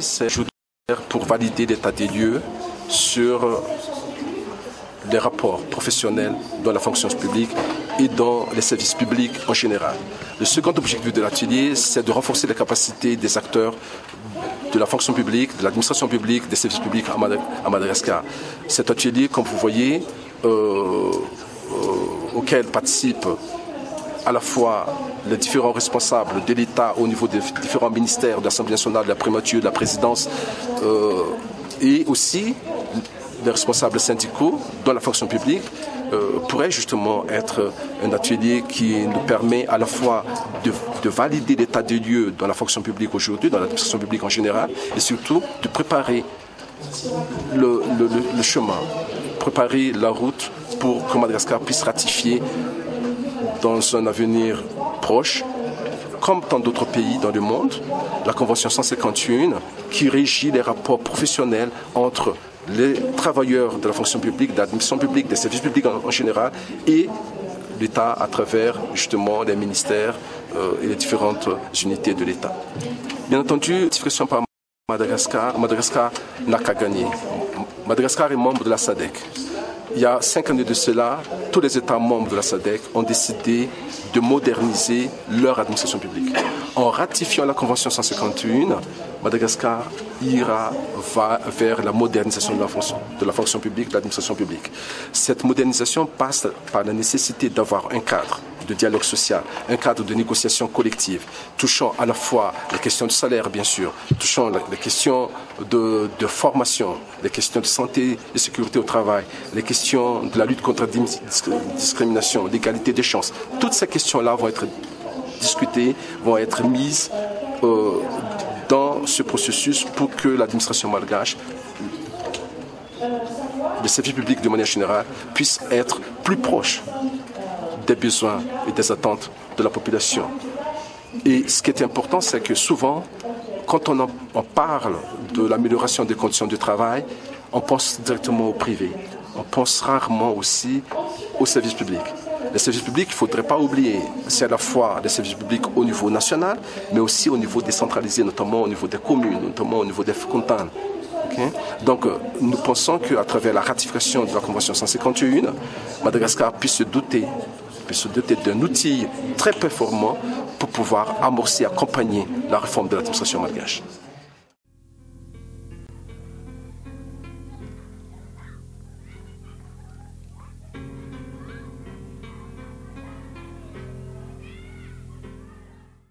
C'est pour valider l'état des lieux sur les rapports professionnels dans la fonction publique et dans les services publics en général. Le second objectif de l'atelier, c'est de renforcer les capacités des acteurs de la fonction publique, de l'administration publique, des services publics à Madagascar. Cet atelier, comme vous voyez, euh, euh, auquel participent à la fois les différents responsables de l'État au niveau des différents ministères de l'Assemblée nationale, de la primature, de la présidence, euh, et aussi les responsables syndicaux dans la fonction publique euh, pourrait justement être un atelier qui nous permet à la fois de, valider l'état des lieux dans la fonction publique aujourd'hui, dans l'administration publique en général, et surtout de préparer le, le chemin, préparer la route pour que Madagascar puisse ratifier dans un avenir proche comme dans d'autres pays dans le monde, la Convention 151 qui régit les rapports professionnels entre les travailleurs de la fonction publique, de l'administration publique, des services publics en, général et l'État à travers justement les ministères euh, et les différentes unités de l'État. Bien entendu, discussion par Madagascar, Madagascar n'a qu'à gagner. Madagascar est membre de la SADEC. Il y a cinq années de cela, tous les États membres de la SADEC ont décidé de moderniser leur administration publique. En ratifiant la Convention 151, Madagascar ira vers la modernisation de la fonction, de la fonction publique, de l'administration publique. Cette modernisation passe par la nécessité d'avoir un cadre de dialogue social, un cadre de négociation collective, touchant à la fois les questions de salaire, bien sûr, touchant les questions de, de formation, les questions de santé et sécurité au travail, les questions de la lutte contre la discrimination, l'égalité des chances. Toutes ces questions-là vont être discutées, vont être mises euh, dans ce processus pour que l'administration malgache, le service public de manière générale, puisse être plus proche des besoins et des attentes de la population. Et ce qui est important, c'est que souvent, quand on, en, parle de l'amélioration des conditions de travail, on pense directement au privé. On pense rarement aussi aux services publics. Les services publics, il ne faudrait pas oublier, c'est à la fois des services publics au niveau national, mais aussi au niveau décentralisé, notamment au niveau des communes, notamment au niveau des cantons. Donc, euh, nous pensons qu'à travers la ratification de la Convention 151, Madagascar puisse se doter se doter d'un outil très performant pour pouvoir amorcer, accompagner la réforme de l'administration malgache.